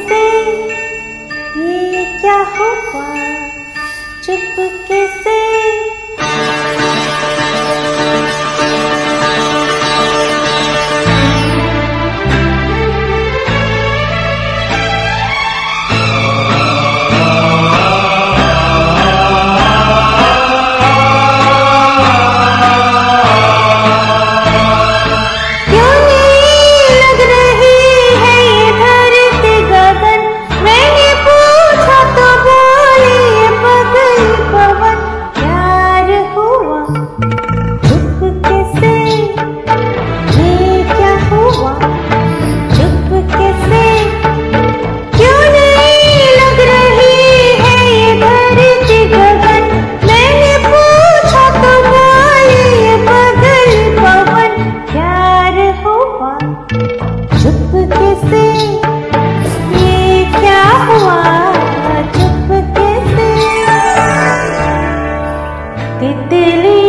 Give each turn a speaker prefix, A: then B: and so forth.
A: से ये क्या हुआ चुपके से तितली